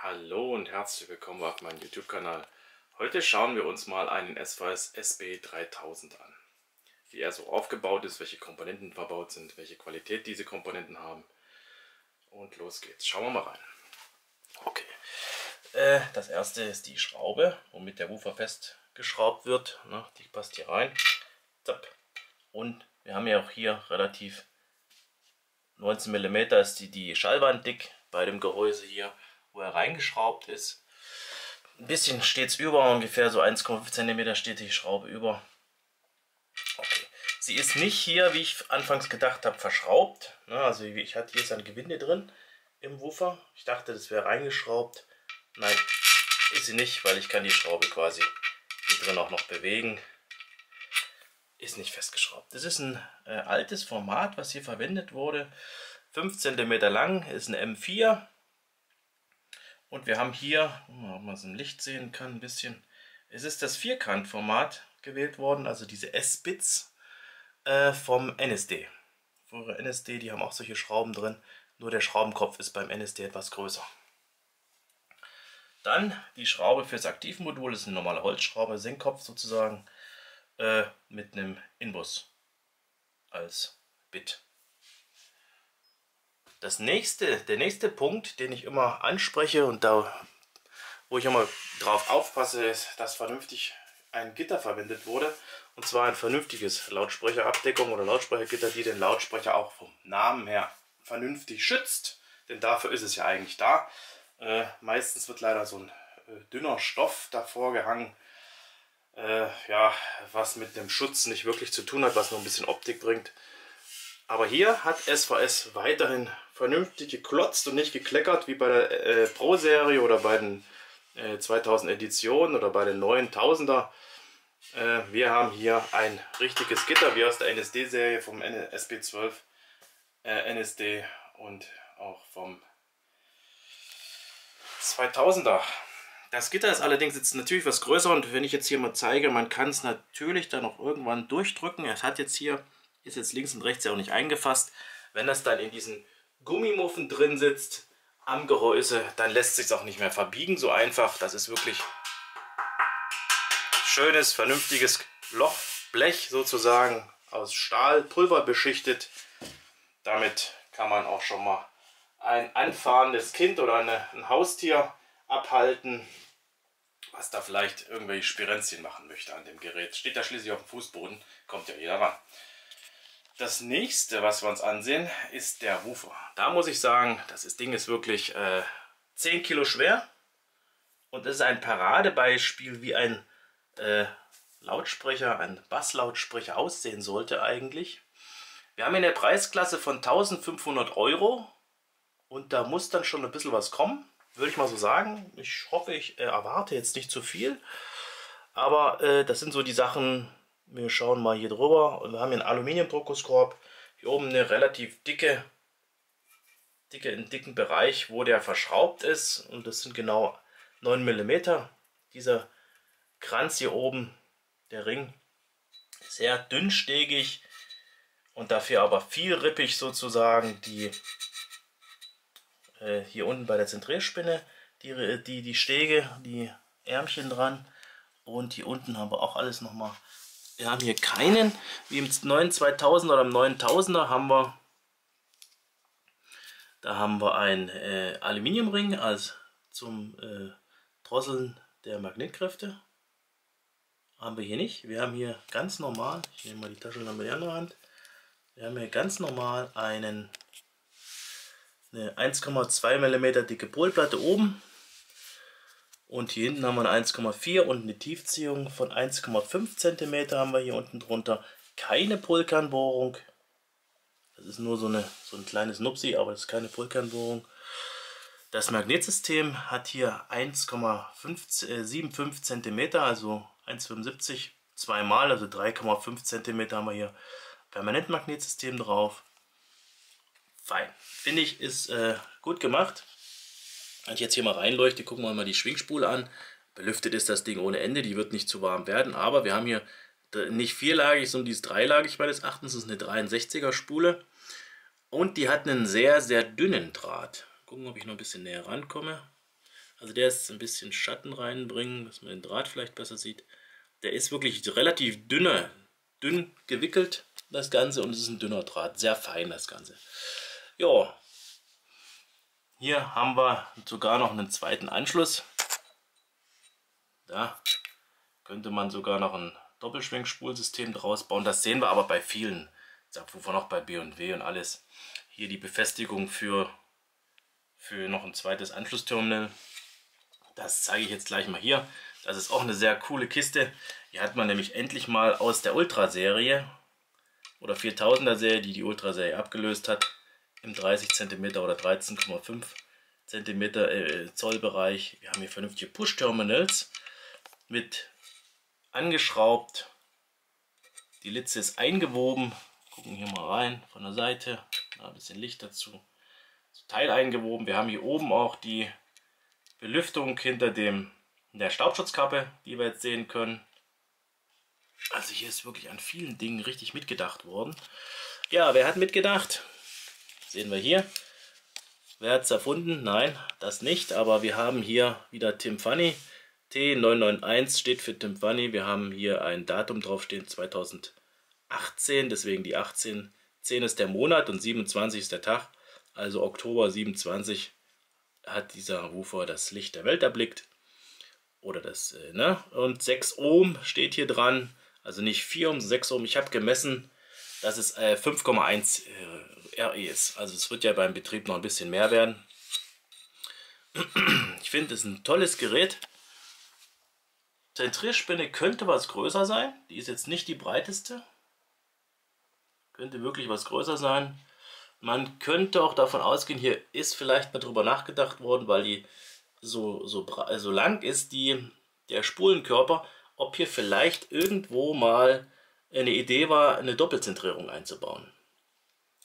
Hallo und herzlich willkommen auf meinem YouTube-Kanal. Heute schauen wir uns mal einen SVS SB3000 an. Wie er so aufgebaut ist, welche Komponenten verbaut sind, welche Qualität diese Komponenten haben. Und los geht's. Schauen wir mal rein. Okay. Äh, das erste ist die Schraube, womit der Woofer festgeschraubt wird. Ne, die passt hier rein. Zapp. Und wir haben ja auch hier relativ 19 mm ist die, die Schallwand dick bei dem Gehäuse hier wo er reingeschraubt ist. Ein bisschen steht es über, ungefähr so 1,5 cm steht die Schraube über. Okay. Sie ist nicht hier, wie ich anfangs gedacht habe, verschraubt. Ne, also ich hatte hier ist ein Gewinde drin im Woofer. Ich dachte, das wäre reingeschraubt. Nein, ist sie nicht, weil ich kann die Schraube quasi hier drin auch noch bewegen. Ist nicht festgeschraubt. Das ist ein äh, altes Format, was hier verwendet wurde. 5 cm lang, ist ein M4 und wir haben hier, ob man es im Licht sehen kann, ein bisschen, es ist das Vierkantformat gewählt worden, also diese S-Bits äh, vom NSD. Vorher NSD, die haben auch solche Schrauben drin, nur der Schraubenkopf ist beim NSD etwas größer. Dann die Schraube fürs Aktivmodul, das ist eine normale Holzschraube, Senkkopf sozusagen, äh, mit einem Inbus als Bit. Das nächste, der nächste Punkt, den ich immer anspreche und da, wo ich immer drauf aufpasse, ist, dass vernünftig ein Gitter verwendet wurde. Und zwar ein vernünftiges Lautsprecherabdeckung oder Lautsprechergitter, die den Lautsprecher auch vom Namen her vernünftig schützt. Denn dafür ist es ja eigentlich da. Äh, meistens wird leider so ein äh, dünner Stoff davor gehangen, äh, ja, was mit dem Schutz nicht wirklich zu tun hat, was nur ein bisschen Optik bringt. Aber hier hat SVS weiterhin vernünftig geklotzt und nicht gekleckert wie bei der äh, Pro-Serie oder bei den äh, 2000 Editionen oder bei den neuen Tausender. Äh, wir haben hier ein richtiges Gitter wie aus der NSD-Serie vom SB12 äh, NSD und auch vom 2000er. Das Gitter ist allerdings jetzt natürlich was größer und wenn ich jetzt hier mal zeige, man kann es natürlich dann auch irgendwann durchdrücken. Es hat jetzt hier ist jetzt links und rechts ja auch nicht eingefasst. Wenn das dann in diesen Gummimuffen drin sitzt am Gehäuse, dann lässt sich auch nicht mehr verbiegen so einfach. Das ist wirklich schönes, vernünftiges Lochblech sozusagen aus Stahl, Pulver beschichtet. Damit kann man auch schon mal ein anfahrendes Kind oder eine, ein Haustier abhalten, was da vielleicht irgendwelche Spirenzchen machen möchte an dem Gerät. Steht da schließlich auf dem Fußboden, kommt ja jeder ran. Das nächste, was wir uns ansehen, ist der Woofer. Da muss ich sagen, das Ding ist wirklich äh, 10 Kilo schwer. Und es ist ein Paradebeispiel, wie ein äh, Lautsprecher, ein Basslautsprecher aussehen sollte eigentlich. Wir haben in der Preisklasse von 1500 Euro. Und da muss dann schon ein bisschen was kommen, würde ich mal so sagen. Ich hoffe, ich äh, erwarte jetzt nicht zu viel. Aber äh, das sind so die Sachen, wir schauen mal hier drüber und wir haben hier einen Aluminiumdruckgusskorb. Hier oben eine relativ dicke, dicke, einen dicken Bereich, wo der verschraubt ist. Und das sind genau 9 mm. Dieser Kranz hier oben, der Ring, sehr dünnstegig und dafür aber viel rippig sozusagen. Die äh, hier unten bei der Zentrierspinne, die, die, die Stege, die Ärmchen dran. Und hier unten haben wir auch alles nochmal wir haben hier keinen, wie im neuen 2000 oder im 9000er haben wir, da haben wir einen äh, Aluminiumring als zum äh, Drosseln der Magnetkräfte. Haben wir hier nicht. Wir haben hier ganz normal, ich nehme mal die Taschenlampe in die andere Hand, wir haben hier ganz normal einen eine 1,2 mm dicke Polplatte oben und hier hinten haben wir eine 1,4 und eine Tiefziehung von 1,5 cm haben wir hier unten drunter. Keine Pulkernbohrung. Das ist nur so, eine, so ein kleines Nupsi, aber das ist keine Pulkernbohrung. Das Magnetsystem hat hier 1,75 cm, also 1,75 zweimal, also 3,5 cm haben wir hier Permanentmagnetsystem drauf. Fein. Finde ich, ist äh, gut gemacht. Wenn ich jetzt hier mal reinleuchte, gucken wir mal die Schwingspule an. Belüftet ist das Ding ohne Ende, die wird nicht zu warm werden, aber wir haben hier nicht vierlagig, sondern die ist dreilagig meines Erachtens. Das ist eine 63er Spule und die hat einen sehr, sehr dünnen Draht. Gucken, ob ich noch ein bisschen näher rankomme. Also der ist ein bisschen Schatten reinbringen, dass man den Draht vielleicht besser sieht. Der ist wirklich relativ dünner, dünn gewickelt, das Ganze. Und es ist ein dünner Draht, sehr fein das Ganze. Ja, hier haben wir sogar noch einen zweiten Anschluss. Da könnte man sogar noch ein Doppelschwenkspulsystem draus bauen. Das sehen wir aber bei vielen Subwoofer, noch bei B&W und alles. Hier die Befestigung für, für noch ein zweites Anschlussterminal. Das zeige ich jetzt gleich mal hier. Das ist auch eine sehr coole Kiste. Hier hat man nämlich endlich mal aus der Ultra-Serie oder 4000er Serie, die die Ultra-Serie abgelöst hat, im 30 cm oder 13,5 cm äh, Zollbereich. Wir haben hier vernünftige Push-Terminals mit angeschraubt. Die Litze ist eingewoben. Gucken hier mal rein von der Seite. ein bisschen Licht dazu. Teil eingewoben. Wir haben hier oben auch die Belüftung hinter dem der Staubschutzkappe, die wir jetzt sehen können. Also hier ist wirklich an vielen Dingen richtig mitgedacht worden. Ja, wer hat mitgedacht? Sehen wir hier. Wer hat es erfunden? Nein, das nicht. Aber wir haben hier wieder Tim Funny. T991 steht für Tim Funny. Wir haben hier ein Datum draufstehen, 2018. Deswegen die 18. 10 ist der Monat und 27 ist der Tag. Also Oktober 27 hat dieser Woofer das Licht der Welt erblickt. Oder das, äh, ne? Und 6 Ohm steht hier dran. Also nicht 4 Ohm, 6 Ohm. Ich habe gemessen, dass es äh, 5,1 RE ist. Also es wird ja beim Betrieb noch ein bisschen mehr werden. Ich finde es ein tolles Gerät. Zentrierspinne könnte was größer sein. Die ist jetzt nicht die breiteste. Könnte wirklich was größer sein. Man könnte auch davon ausgehen, hier ist vielleicht mal drüber nachgedacht worden, weil die so, so, so lang ist, die, der Spulenkörper, ob hier vielleicht irgendwo mal eine Idee war, eine Doppelzentrierung einzubauen.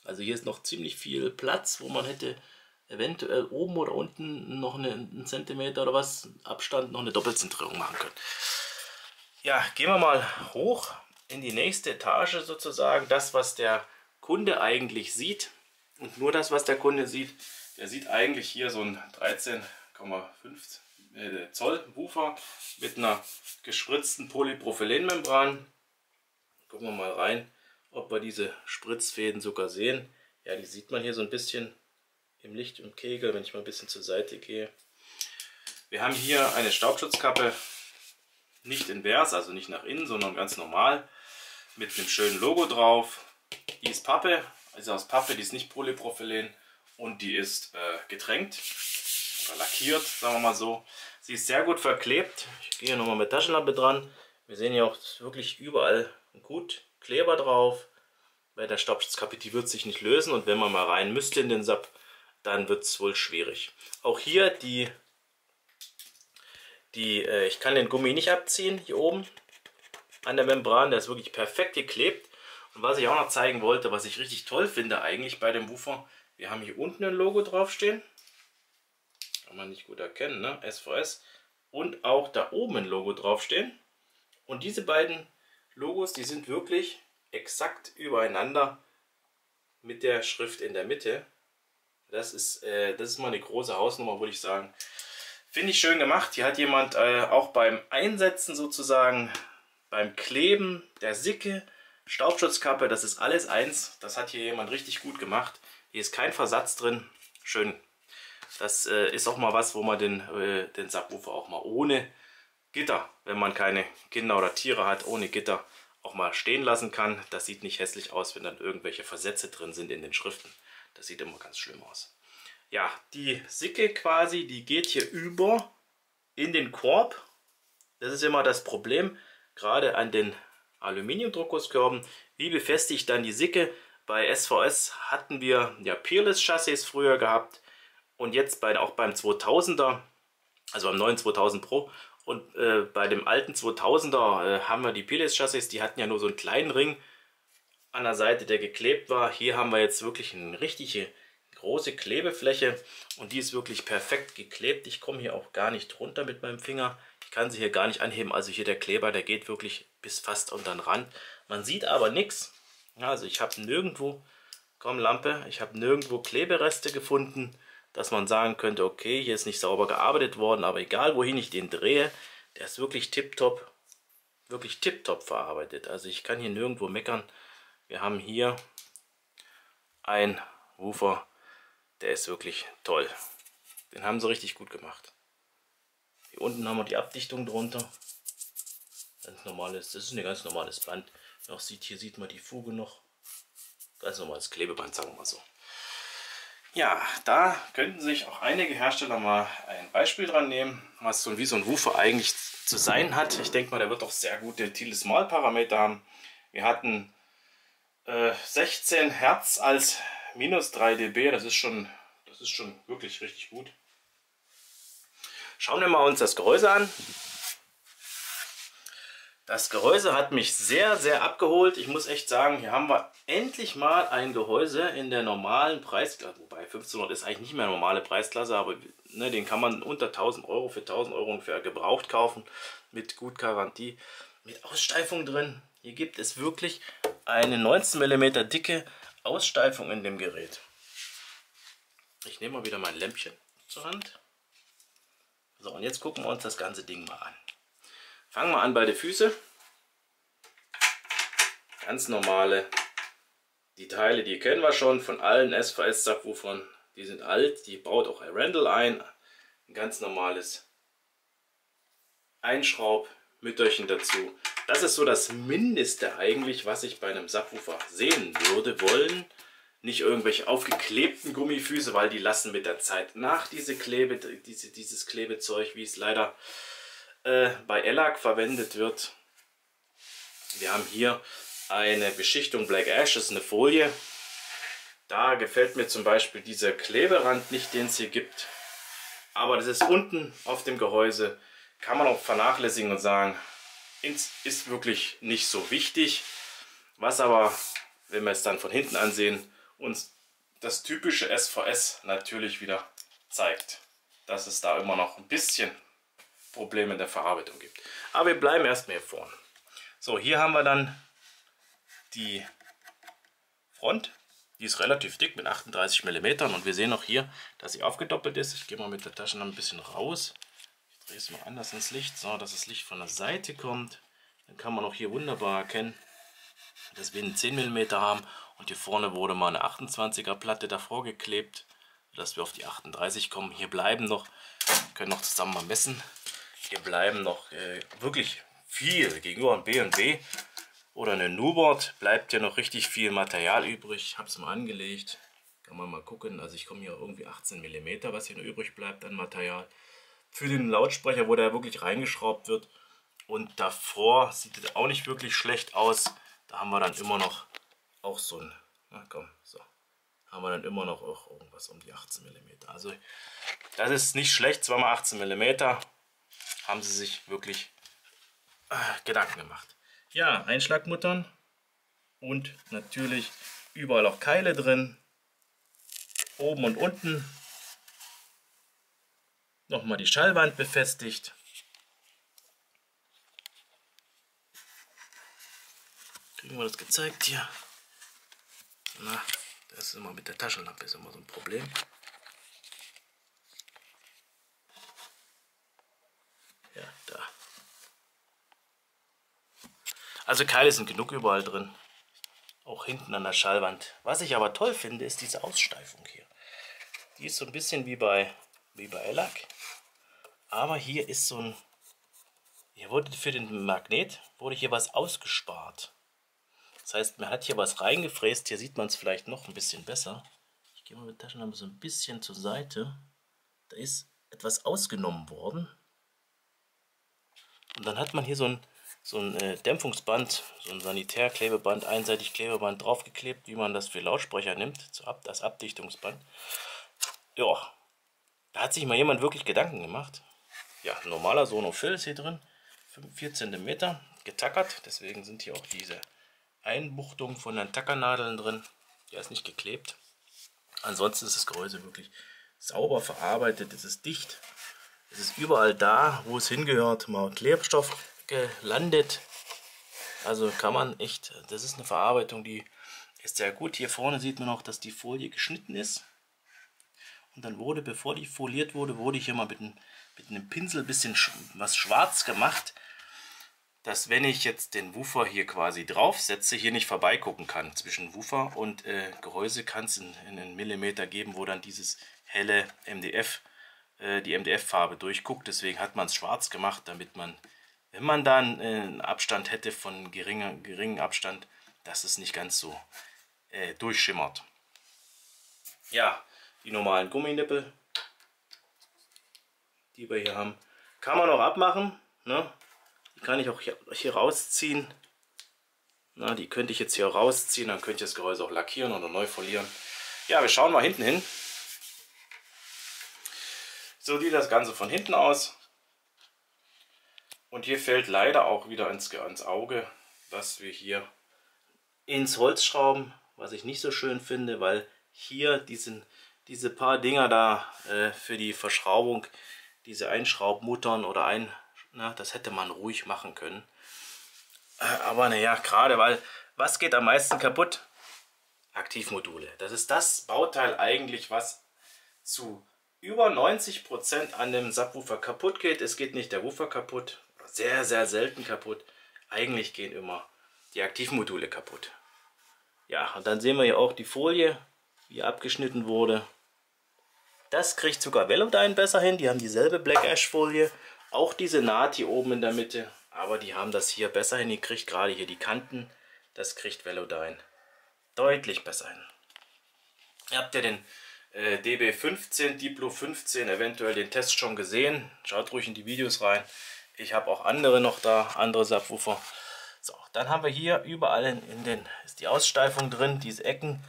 Also hier ist noch ziemlich viel Platz, wo man hätte eventuell oben oder unten noch einen Zentimeter oder was Abstand noch eine Doppelzentrierung machen können. Ja, gehen wir mal hoch in die nächste Etage sozusagen. Das, was der Kunde eigentlich sieht und nur das, was der Kunde sieht. Der sieht eigentlich hier so ein 13,5 äh, Zoll Woofer mit einer gespritzten Polypropylenmembran. Gucken wir mal rein ob wir diese Spritzfäden sogar sehen. Ja, die sieht man hier so ein bisschen im Licht im Kegel, wenn ich mal ein bisschen zur Seite gehe. Wir haben hier eine Staubschutzkappe, nicht invers, also nicht nach innen, sondern ganz normal, mit einem schönen Logo drauf. Die ist Pappe, also aus Pappe, die ist nicht Polypropylen und die ist äh, getränkt oder lackiert, sagen wir mal so. Sie ist sehr gut verklebt. Ich gehe nochmal mit Taschenlampe dran. Wir sehen ja auch wirklich überall gut Kleber drauf. Bei der Staubschutzkappe, die wird sich nicht lösen und wenn man mal rein müsste in den Sap, dann wird es wohl schwierig. Auch hier die, die äh, ich kann den Gummi nicht abziehen, hier oben an der Membran, der ist wirklich perfekt geklebt. Und was ich auch noch zeigen wollte, was ich richtig toll finde eigentlich bei dem Woofer, wir haben hier unten ein Logo draufstehen. Kann man nicht gut erkennen, ne? SVS. Und auch da oben ein Logo draufstehen. Und diese beiden Logos, die sind wirklich exakt übereinander mit der Schrift in der Mitte. Das ist, äh, das ist mal eine große Hausnummer, würde ich sagen. Finde ich schön gemacht. Hier hat jemand äh, auch beim Einsetzen sozusagen, beim Kleben der Sicke, Staubschutzkappe, das ist alles eins. Das hat hier jemand richtig gut gemacht. Hier ist kein Versatz drin. Schön. Das äh, ist auch mal was, wo man den, äh, den Subwoofer auch mal ohne Gitter, wenn man keine Kinder oder Tiere hat, ohne Gitter auch mal stehen lassen kann. Das sieht nicht hässlich aus, wenn dann irgendwelche Versätze drin sind in den Schriften. Das sieht immer ganz schlimm aus. Ja, die Sicke quasi, die geht hier über in den Korb. Das ist immer das Problem, gerade an den Aluminiumdruckkostkörben. Wie befestige ich dann die Sicke? Bei SVS hatten wir ja Peerless Chassis früher gehabt und jetzt bei, auch beim 2000er, also beim neuen 2000 Pro und äh, bei dem alten 2000er äh, haben wir die Piles-Chassis, die hatten ja nur so einen kleinen Ring an der Seite, der geklebt war. Hier haben wir jetzt wirklich eine richtige große Klebefläche und die ist wirklich perfekt geklebt. Ich komme hier auch gar nicht runter mit meinem Finger. Ich kann sie hier gar nicht anheben. Also hier der Kleber, der geht wirklich bis fast unter den Rand. Man sieht aber nichts. Also ich habe nirgendwo, komm Lampe, ich habe nirgendwo Klebereste gefunden. Dass man sagen könnte, okay, hier ist nicht sauber gearbeitet worden, aber egal wohin ich den drehe, der ist wirklich tipptopp, wirklich tipptopp verarbeitet. Also ich kann hier nirgendwo meckern. Wir haben hier ein Woofer, der ist wirklich toll. Den haben sie richtig gut gemacht. Hier unten haben wir die Abdichtung drunter. Ganz normales, das ist ein ganz normales Band. Auch sieht, hier sieht man die Fuge noch. Ganz normales Klebeband, sagen wir mal so. Ja, da könnten sich auch einige Hersteller mal ein Beispiel dran nehmen, was so wie so ein Woofer eigentlich zu sein hat. Ich denke mal, der wird doch sehr gute Tiles-Mal-Parameter haben. Wir hatten äh, 16 Hertz als minus 3 dB, das ist schon, das ist schon wirklich richtig gut. Schauen wir mal uns das Gehäuse an. Das Gehäuse hat mich sehr, sehr abgeholt. Ich muss echt sagen, hier haben wir endlich mal ein Gehäuse in der normalen Preisklasse. Wobei 1500 ist eigentlich nicht mehr normale Preisklasse, aber ne, den kann man unter 1000 Euro für 1000 Euro ungefähr gebraucht kaufen. Mit gut Garantie, mit Aussteifung drin. Hier gibt es wirklich eine 19 mm dicke Aussteifung in dem Gerät. Ich nehme mal wieder mein Lämpchen zur Hand. So, und jetzt gucken wir uns das ganze Ding mal an. Fangen wir an bei den Füßen. Ganz normale. Die Teile, die kennen wir schon von allen SVS-Subwoofern. Die sind alt, die baut auch Randall ein. Ein ganz normales Einschraubmütterchen dazu. Das ist so das Mindeste eigentlich, was ich bei einem Subwoofer sehen würde wollen. Nicht irgendwelche aufgeklebten Gummifüße, weil die lassen mit der Zeit nach, diese Klebe, diese, dieses Klebezeug, wie es leider äh, bei Elac verwendet wird. Wir haben hier eine Beschichtung Black Ash, das ist eine Folie. Da gefällt mir zum Beispiel dieser Kleberand nicht, den es hier gibt. Aber das ist unten auf dem Gehäuse, kann man auch vernachlässigen und sagen, ist wirklich nicht so wichtig. Was aber, wenn wir es dann von hinten ansehen, uns das typische SVS natürlich wieder zeigt, dass es da immer noch ein bisschen Probleme in der Verarbeitung gibt. Aber wir bleiben erstmal hier vorne. So, hier haben wir dann die Front. Die ist relativ dick mit 38 mm und wir sehen auch hier, dass sie aufgedoppelt ist. Ich gehe mal mit der Tasche noch ein bisschen raus. Ich drehe es mal anders ins Licht, so dass das Licht von der Seite kommt. Dann kann man auch hier wunderbar erkennen, dass wir einen 10 mm haben und hier vorne wurde mal eine 28er Platte davor geklebt, dass wir auf die 38 kommen. Hier bleiben noch, können noch zusammen mal messen, hier bleiben noch äh, wirklich viel gegenüber einem B&B oder eine Nubord bleibt ja noch richtig viel Material übrig. Ich habe es mal angelegt, kann man mal gucken. Also ich komme hier irgendwie 18 mm, was hier noch übrig bleibt an Material. Für den Lautsprecher, wo der wirklich reingeschraubt wird. Und davor sieht es auch nicht wirklich schlecht aus. Da haben wir dann immer noch auch so ein, na komm, so, haben wir dann immer noch auch irgendwas um die 18 mm. Also das ist nicht schlecht, zweimal 18 mm haben sie sich wirklich äh, Gedanken gemacht. Ja, Einschlagmuttern und natürlich überall auch Keile drin. Oben und unten nochmal die Schallwand befestigt. Kriegen wir das gezeigt hier? Na, das ist immer mit der Taschenlampe ist immer so ein Problem. Also Keile sind genug überall drin. Auch hinten an der Schallwand. Was ich aber toll finde, ist diese Aussteifung hier. Die ist so ein bisschen wie bei, wie bei Elac. Aber hier ist so ein... Hier wurde für den Magnet wurde hier was ausgespart. Das heißt, man hat hier was reingefräst. Hier sieht man es vielleicht noch ein bisschen besser. Ich gehe mal mit der Taschenlampe so ein bisschen zur Seite. Da ist etwas ausgenommen worden. Und dann hat man hier so ein so ein äh, Dämpfungsband, so ein Sanitärklebeband, einseitig Klebeband draufgeklebt, wie man das für Lautsprecher nimmt, das Abdichtungsband. Ja, da hat sich mal jemand wirklich Gedanken gemacht. Ja, normaler Sonophil ist hier drin, 4 cm, getackert, deswegen sind hier auch diese Einbuchtungen von den Tackernadeln drin. Der ist nicht geklebt. Ansonsten ist das Gehäuse wirklich sauber verarbeitet, es ist dicht. Es ist überall da, wo es hingehört, mal Klebstoff gelandet. Also kann man echt, das ist eine Verarbeitung, die ist sehr gut. Hier vorne sieht man auch, dass die Folie geschnitten ist. Und dann wurde, bevor die foliert wurde, wurde hier mal mit einem, mit einem Pinsel ein bisschen was schwarz gemacht, dass wenn ich jetzt den Woofer hier quasi draufsetze, hier nicht vorbeigucken kann. Zwischen Woofer und äh, Gehäuse kann es einen Millimeter geben, wo dann dieses helle MDF, äh, die MDF-Farbe durchguckt. Deswegen hat man es schwarz gemacht, damit man, wenn man dann äh, einen Abstand hätte von geringer, geringen Abstand, dass es nicht ganz so äh, durchschimmert. Ja, die normalen Gumminippel, die wir hier haben, kann man auch abmachen. Ne? Die kann ich auch hier, hier rausziehen. Na, die könnte ich jetzt hier rausziehen, dann könnte ich das Gehäuse auch lackieren oder neu folieren. Ja, wir schauen mal hinten hin. So sieht das Ganze von hinten aus. Und hier fällt leider auch wieder ins, ins Auge, dass wir hier ins Holz schrauben, was ich nicht so schön finde, weil hier diesen, diese paar Dinger da äh, für die Verschraubung, diese Einschraubmuttern oder ein, na, das hätte man ruhig machen können. Äh, aber naja, gerade weil, was geht am meisten kaputt? Aktivmodule. Das ist das Bauteil eigentlich, was zu über 90% an dem Subwoofer kaputt geht. Es geht nicht der Woofer kaputt, sehr, sehr selten kaputt. Eigentlich gehen immer die Aktivmodule kaputt. Ja, und dann sehen wir hier auch die Folie, wie abgeschnitten wurde. Das kriegt sogar Velodyne besser hin. Die haben dieselbe Black Ash Folie. Auch diese Naht hier oben in der Mitte. Aber die haben das hier besser hingekriegt. Gerade hier die Kanten. Das kriegt Velodyne deutlich besser hin. Ihr habt ja den äh, DB15, Diplo 15, eventuell den Test schon gesehen. Schaut ruhig in die Videos rein. Ich habe auch andere noch da, andere Subwoofer. So, dann haben wir hier überall in, den, ist die Aussteifung drin, diese Ecken,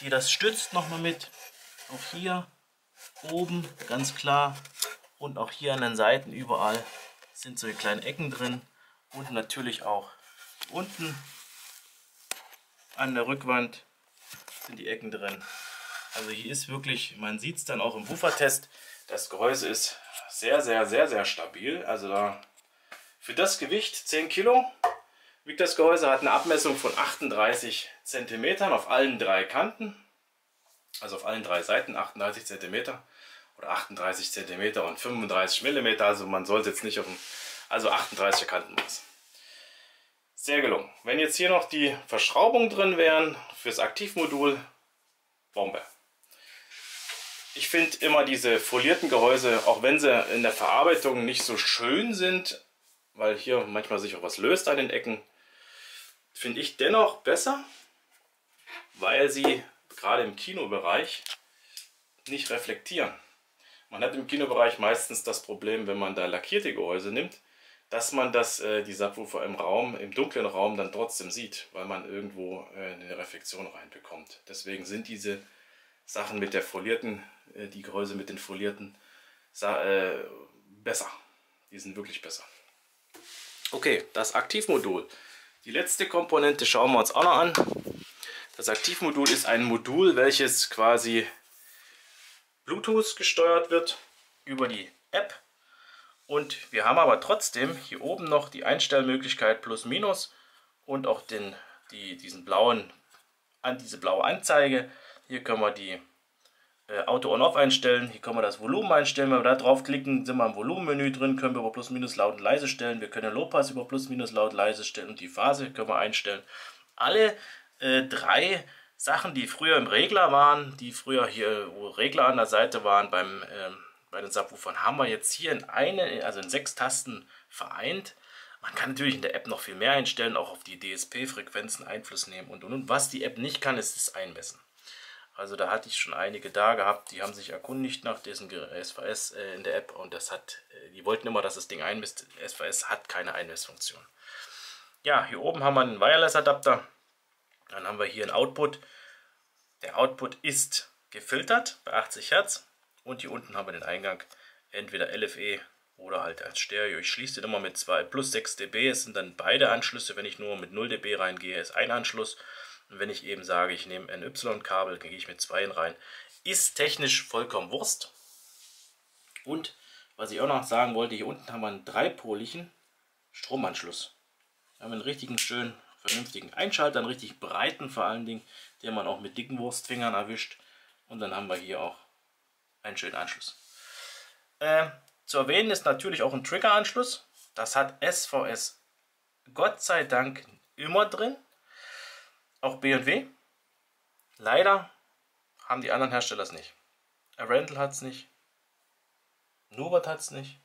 die das stützt nochmal mit. Auch hier oben, ganz klar. Und auch hier an den Seiten überall sind so kleine Ecken drin. Und natürlich auch unten an der Rückwand sind die Ecken drin. Also hier ist wirklich, man sieht es dann auch im Woofer-Test, das Gehäuse ist sehr, sehr, sehr, sehr stabil. Also da für das Gewicht 10 Kilo wiegt das Gehäuse, hat eine Abmessung von 38 cm auf allen drei Kanten. Also auf allen drei Seiten 38 cm oder 38 cm und 35 mm. Also man sollte jetzt nicht auf dem, also 38 Kantenmaß. Sehr gelungen. Wenn jetzt hier noch die Verschraubungen drin wären fürs Aktivmodul, Bombe. Ich finde immer diese folierten Gehäuse, auch wenn sie in der Verarbeitung nicht so schön sind, weil hier manchmal sich auch was löst an den Ecken, finde ich dennoch besser, weil sie gerade im Kinobereich nicht reflektieren. Man hat im Kinobereich meistens das Problem, wenn man da lackierte Gehäuse nimmt, dass man das, äh, die Subwoofer im Raum, im dunklen Raum dann trotzdem sieht, weil man irgendwo äh, eine Reflexion reinbekommt. Deswegen sind diese Sachen mit der folierten, äh, die Gehäuse mit den folierten, äh, besser. Die sind wirklich besser. Okay, das Aktivmodul. Die letzte Komponente schauen wir uns auch noch an. Das Aktivmodul ist ein Modul, welches quasi Bluetooth gesteuert wird über die App. Und wir haben aber trotzdem hier oben noch die Einstellmöglichkeit plus minus und auch den, die, diesen blauen, an diese blaue Anzeige. Hier können wir die äh, Auto On-Off einstellen. Hier können wir das Volumen einstellen. Wenn wir da draufklicken, sind wir im Volumenmenü drin, können wir über Plus Minus laut und leise stellen. Wir können den Low-Pass über Plus Minus laut leise stellen und die Phase können wir einstellen. Alle äh, drei Sachen, die früher im Regler waren, die früher hier, wo Regler an der Seite waren beim, äh, bei den Subwoofern, haben wir jetzt hier in eine, also in sechs Tasten vereint. Man kann natürlich in der App noch viel mehr einstellen, auch auf die DSP-Frequenzen Einfluss nehmen und und und. Was die App nicht kann, ist das Einmessen. Also da hatte ich schon einige da gehabt, die haben sich erkundigt nach diesem SVS äh, in der App und das hat, äh, die wollten immer, dass das Ding einmisst. SVS hat keine Einmessfunktion. Ja, hier oben haben wir einen Wireless-Adapter. Dann haben wir hier einen Output. Der Output ist gefiltert bei 80 Hertz und hier unten haben wir den Eingang, entweder LFE oder halt als Stereo. Ich schließe den immer mit 2 plus 6 dB. Es sind dann beide Anschlüsse. Wenn ich nur mit 0 dB reingehe, ist ein Anschluss. Und wenn ich eben sage, ich nehme ein Y-Kabel, gehe ich mit zwei rein. Ist technisch vollkommen Wurst. Und was ich auch noch sagen wollte, hier unten haben wir einen dreipoligen Stromanschluss. Wir haben einen richtigen schönen, vernünftigen Einschalter, einen richtig breiten vor allen Dingen, den man auch mit dicken Wurstfingern erwischt. Und dann haben wir hier auch einen schönen Anschluss. Äh, zu erwähnen ist natürlich auch ein Trigger-Anschluss. Das hat SVS Gott sei Dank immer drin. Auch B&W. Leider haben die anderen Hersteller es nicht. Arendel hat es nicht. Nubert hat es nicht.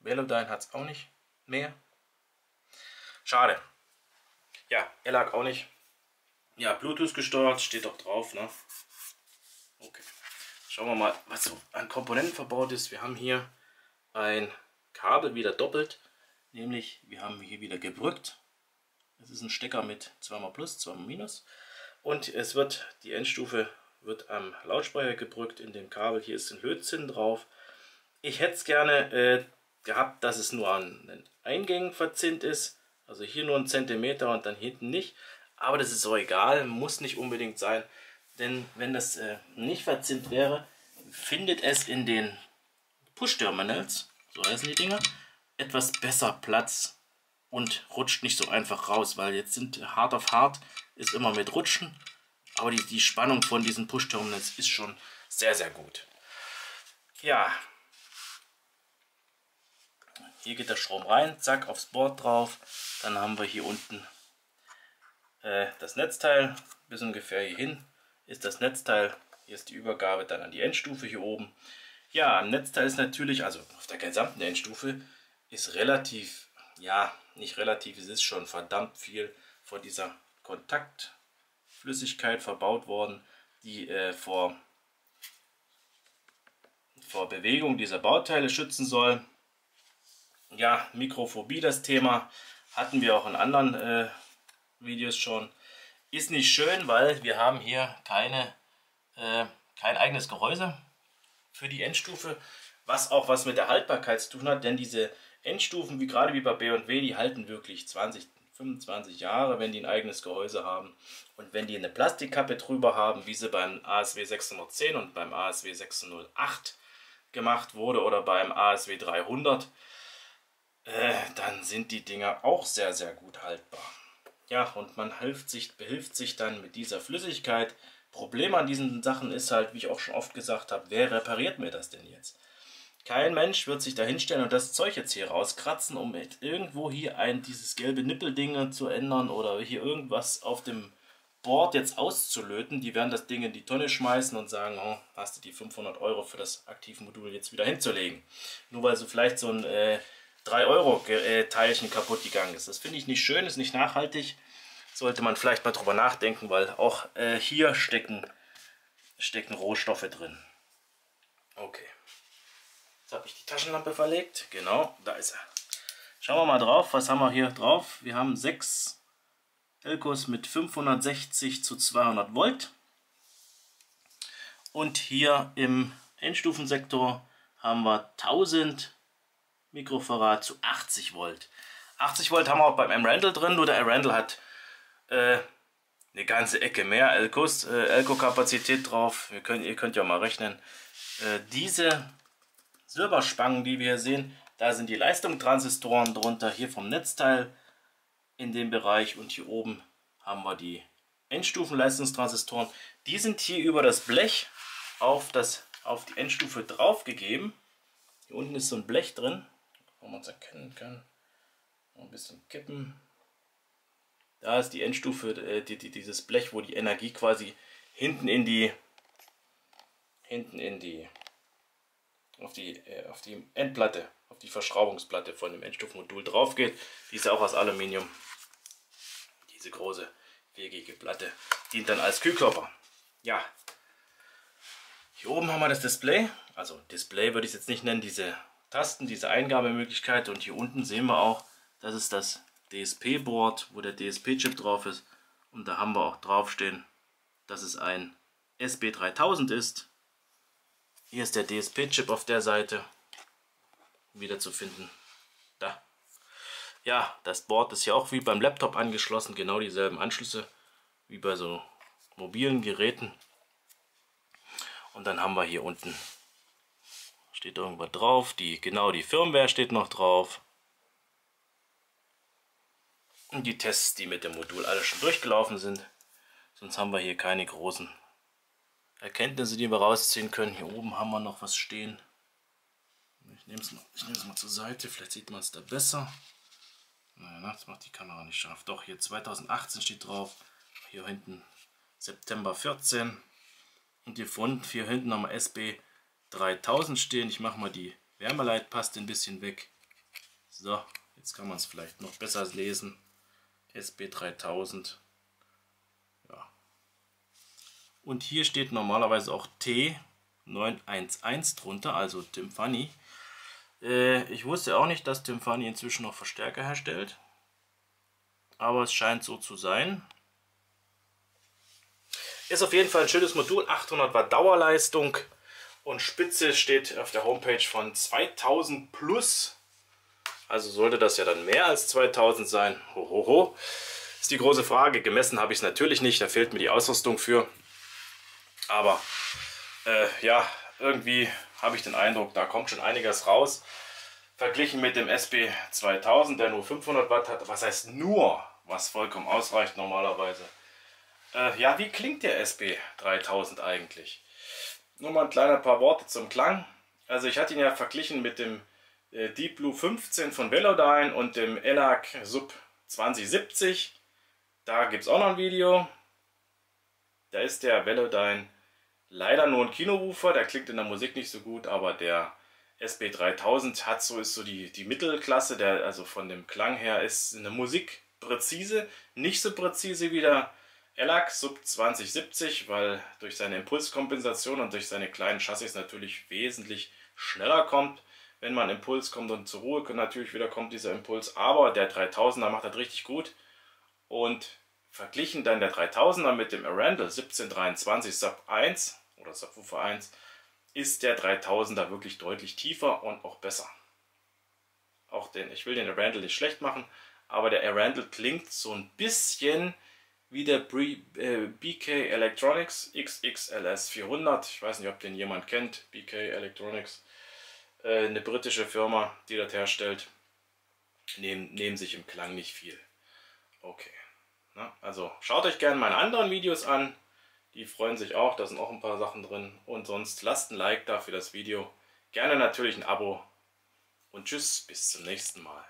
Velodyne hat es auch nicht mehr. Schade. Ja, er lag auch nicht. Ja, Bluetooth gesteuert, steht doch drauf, ne? Okay. Schauen wir mal, was so an Komponenten verbaut ist. Wir haben hier ein Kabel wieder doppelt. Nämlich, wir haben hier wieder gebrückt. Es ist ein Stecker mit 2 plus, 2 minus. Und es wird, die Endstufe wird am Lautsprecher gebrückt in dem Kabel. Hier ist ein Lötzinn drauf. Ich hätte es gerne äh, gehabt, dass es nur an den Eingängen verzinnt ist. Also hier nur ein Zentimeter und dann hinten nicht. Aber das ist auch egal, muss nicht unbedingt sein. Denn wenn das äh, nicht verzinnt wäre, findet es in den Push-Terminals, so heißen die Dinger, etwas besser Platz und rutscht nicht so einfach raus, weil jetzt sind hart auf hart ist immer mit Rutschen, aber die, die Spannung von diesen Push-Terminals ist schon sehr, sehr gut. Ja, hier geht der Strom rein, zack, aufs Board drauf. Dann haben wir hier unten äh, das Netzteil, bis ungefähr hier hin ist das Netzteil. Hier ist die Übergabe dann an die Endstufe hier oben. Ja, am Netzteil ist natürlich, also auf der gesamten Endstufe, ist relativ, ja, nicht relativ, es ist schon verdammt viel von dieser Kontaktflüssigkeit verbaut worden, die äh, vor, vor Bewegung dieser Bauteile schützen soll. Ja, Mikrophobie, das Thema, hatten wir auch in anderen äh, Videos schon. Ist nicht schön, weil wir haben hier keine, äh, kein eigenes Gehäuse für die Endstufe, was auch was mit der Haltbarkeit zu tun hat, denn diese Endstufen, wie gerade wie bei B&W, die halten wirklich 20, 25 Jahre, wenn die ein eigenes Gehäuse haben. Und wenn die eine Plastikkappe drüber haben, wie sie beim ASW 610 und beim ASW 608 gemacht wurde oder beim ASW 300, äh, dann sind die Dinger auch sehr, sehr gut haltbar. Ja, und man hilft sich, behilft sich dann mit dieser Flüssigkeit. Problem an diesen Sachen ist halt, wie ich auch schon oft gesagt habe, wer repariert mir das denn jetzt? Kein Mensch wird sich da hinstellen und das Zeug jetzt hier rauskratzen, um irgendwo hier ein dieses gelbe Nippelding zu ändern oder hier irgendwas auf dem Board jetzt auszulöten. Die werden das Ding in die Tonne schmeißen und sagen, oh, hast du die 500 Euro für das Aktivmodul jetzt wieder hinzulegen. Nur weil so vielleicht so ein äh, 3 Euro äh, Teilchen kaputt gegangen ist. Das finde ich nicht schön, ist nicht nachhaltig. Sollte man vielleicht mal drüber nachdenken, weil auch äh, hier stecken, stecken Rohstoffe drin. Okay. Jetzt habe ich die Taschenlampe verlegt. Genau, da ist er. Schauen wir mal drauf. Was haben wir hier drauf? Wir haben sechs Elkos mit 560 zu 200 Volt. Und hier im Endstufensektor haben wir 1000 Mikrofarad zu 80 Volt. 80 Volt haben wir auch beim M-Randall drin, nur der M-Randall hat äh, eine ganze Ecke mehr Elkos, äh, Elko-Kapazität drauf. Können, ihr könnt ja mal rechnen. Äh, diese Silberspangen, die wir hier sehen, da sind die Leistungstransistoren drunter, hier vom Netzteil in dem Bereich und hier oben haben wir die Endstufenleistungstransistoren. Die sind hier über das Blech auf, das, auf die Endstufe drauf gegeben. Hier unten ist so ein Blech drin, wo man es erkennen kann. Ein bisschen kippen. Da ist die Endstufe, äh, die, die, dieses Blech, wo die Energie quasi hinten in die hinten in die auf die, äh, auf die Endplatte, auf die Verschraubungsplatte von dem Endstufenmodul drauf geht. Die ist auch aus Aluminium. Diese große viereckige Platte dient dann als Kühlkörper. Ja, hier oben haben wir das Display. Also Display würde ich es jetzt nicht nennen, diese Tasten, diese Eingabemöglichkeit. Und hier unten sehen wir auch, das ist das DSP-Board, wo der DSP-Chip drauf ist. Und da haben wir auch draufstehen, dass es ein SB3000 ist. Hier ist der DSP-Chip auf der Seite wieder zu finden. Da. Ja, das Board ist ja auch wie beim Laptop angeschlossen, genau dieselben Anschlüsse wie bei so mobilen Geräten. Und dann haben wir hier unten steht irgendwas drauf, die genau die Firmware steht noch drauf. Und die Tests, die mit dem Modul alle schon durchgelaufen sind. Sonst haben wir hier keine großen Erkenntnisse, die wir rausziehen können. Hier oben haben wir noch was stehen. Ich nehme es mal, mal zur Seite, vielleicht sieht man es da besser. Naja, das macht die Kamera nicht scharf. Doch, hier 2018 steht drauf. Hier hinten September 14. Und hier, von, hier hinten haben wir SB 3000 stehen. Ich mache mal die Wärmeleitpaste ein bisschen weg. So, jetzt kann man es vielleicht noch besser lesen. SB 3000. Ja. Und hier steht normalerweise auch T911 drunter, also Timpani. Äh, ich wusste auch nicht, dass Timpani inzwischen noch Verstärker herstellt. Aber es scheint so zu sein. Ist auf jeden Fall ein schönes Modul, 800 Watt Dauerleistung und Spitze steht auf der Homepage von 2000 plus. Also sollte das ja dann mehr als 2000 sein. Hohoho. Ho, ho. Ist die große Frage. Gemessen habe ich es natürlich nicht, da fehlt mir die Ausrüstung für. Aber äh, ja, irgendwie habe ich den Eindruck, da kommt schon einiges raus. Verglichen mit dem SB 2000, der nur 500 Watt hat. Was heißt nur, was vollkommen ausreicht normalerweise. Äh, ja, wie klingt der SB 3000 eigentlich? Nur mal ein kleiner paar Worte zum Klang. Also ich hatte ihn ja verglichen mit dem äh, Deep Blue 15 von Velodyne und dem ELAC Sub 2070. Da gibt es auch noch ein Video. Da ist der Velodyne leider nur ein Kinowoofer, der klingt in der Musik nicht so gut, aber der SB3000 hat so ist so die, die Mittelklasse, der also von dem Klang her ist in der Musik präzise, nicht so präzise wie der ELAC Sub 2070, weil durch seine Impulskompensation und durch seine kleinen Chassis natürlich wesentlich schneller kommt. Wenn man Impuls kommt und zur Ruhe natürlich wieder kommt dieser Impuls, aber der 3000er macht das richtig gut und verglichen dann der 3000er mit dem Arundel 1723 Sub 1 oder Subwoofer 1 ist der 3000er wirklich deutlich tiefer und auch besser. Auch den, ich will den Arundel nicht schlecht machen, aber der Arundel klingt so ein bisschen wie der BK äh, Electronics XXLS 400. Ich weiß nicht, ob den jemand kennt. BK Electronics, äh, eine britische Firma, die das herstellt. Nehmen, nehmen sich im Klang nicht viel. Okay. Na, also schaut euch gerne meine anderen Videos an. Die freuen sich auch, da sind auch ein paar Sachen drin. Und sonst lasst ein Like da für das Video. Gerne natürlich ein Abo. Und tschüss, bis zum nächsten Mal.